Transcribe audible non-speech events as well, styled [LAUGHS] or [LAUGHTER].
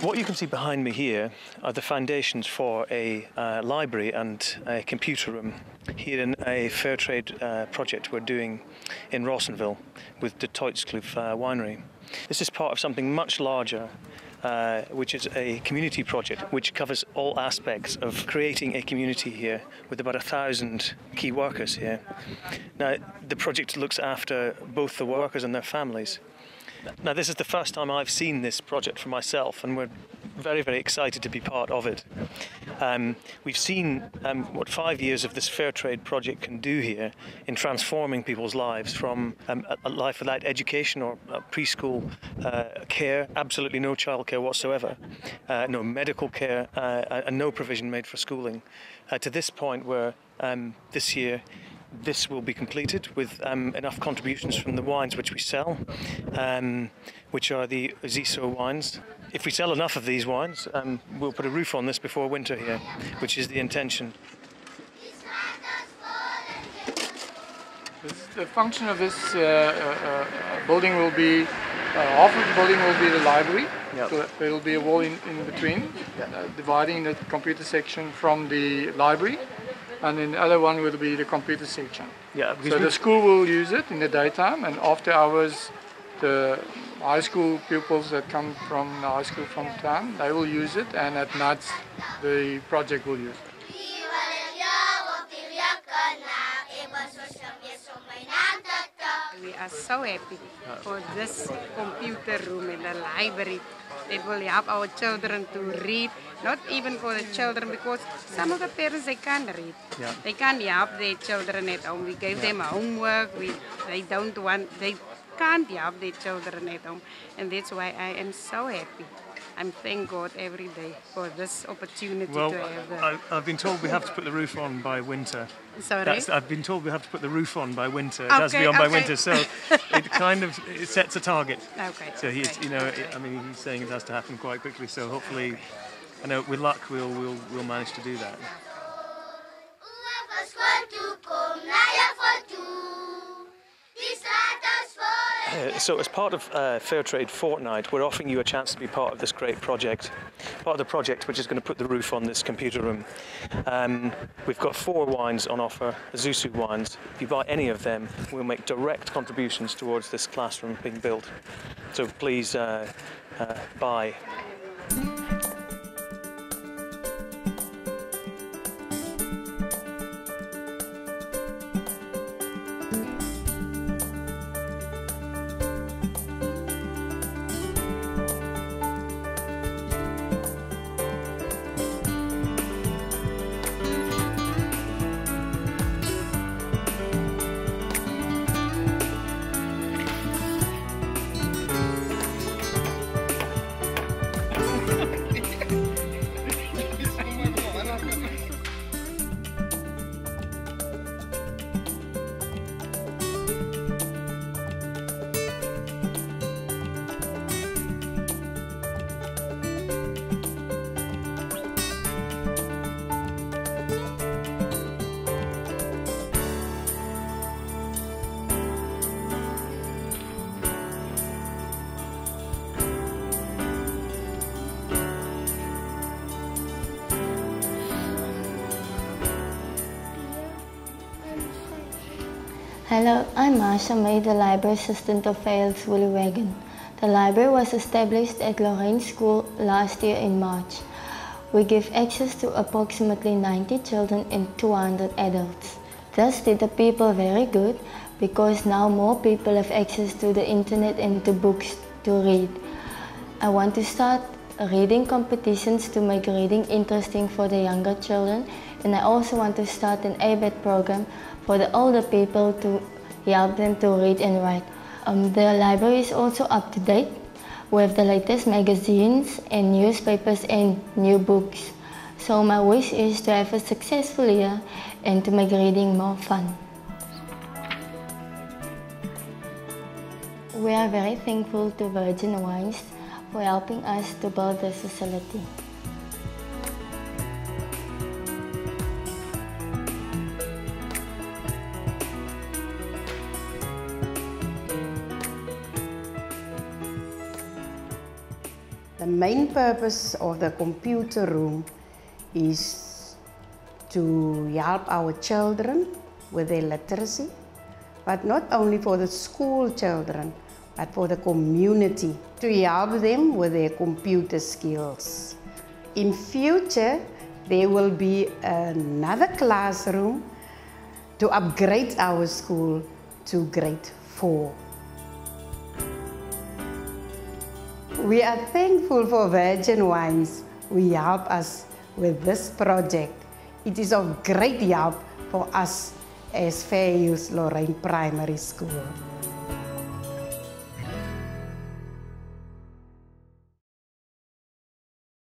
What you can see behind me here are the foundations for a uh, library and a computer room here in a fair trade uh, project we're doing in Rawsonville with the Du Toitskloof uh, winery. This is part of something much larger uh, which is a community project which covers all aspects of creating a community here with about a thousand key workers here. Now, the project looks after both the workers and their families. Now, this is the first time I've seen this project for myself, and we're very, very excited to be part of it. Um, we've seen um, what five years of this fair trade project can do here in transforming people's lives from um, a life without education or uh, preschool uh, care, absolutely no childcare whatsoever, uh, no medical care, uh, and no provision made for schooling, uh, to this point where um, this year this will be completed with um, enough contributions from the wines which we sell, um, which are the Ziso wines. If we sell enough of these wines, um, we'll put a roof on this before winter here, which is the intention. the function of this uh, uh, uh, building will be, uh, half of the building will be the library. Yep. So there will be a wall in, in between, yep. Uh, dividing the computer section from the library and then the other one will be the computer section. Yeah. So the school will use it in the daytime, and after hours, the high school pupils that come from the high school from town, they will use it, and at night the project will use it. We are so happy for this computer room in the library. That will help our children to read not even for the children because some of the parents they can't read. Yeah. they can't help their children at home. We gave yeah. them homework. We they don't want they can't help their children at home. And that's why i am so happy I'm thank God every day for this opportunity well, have. I, I've been told we have to put the roof on by winter. Sorry? That's, I've been told we have to put the roof on by winter. It okay, has to be on okay. by winter, so [LAUGHS] it kind of it sets a target. Okay. So he's, you know, I mean, he's saying it has to happen quite quickly. So hopefully, I know with luck we'll we'll we'll manage to do that. Uh, so as part of uh, Fairtrade Fortnight, we're offering you a chance to be part of this great project. Part of the project which is going to put the roof on this computer room. Um, we've got four wines on offer, Zusu wines. If you buy any of them, we'll make direct contributions towards this classroom being built. So please uh, uh buy. Hello, I'm Marsha May, the library assistant of Vales Wagon. The library was established at Lorraine School last year in March. We give access to approximately 90 children and 200 adults. Thus did the people very good because now more people have access to the internet and to books to read. I want to start reading competitions to make reading interesting for the younger children and I also want to start an ABET program for the older people to help them to read and write. Um, the library is also up to date with the latest magazines and newspapers and new books. So my wish is to have a successful year and to make reading more fun. We are very thankful to Virgin Wines for helping us to build this facility. The main purpose of the computer room is to help our children with their literacy, but not only for the school children, but for the community to help them with their computer skills. In future, there will be another classroom to upgrade our school to grade four. We are thankful for Virgin Wines who help us with this project. It is of great help for us as Fairhills Lorraine Primary School.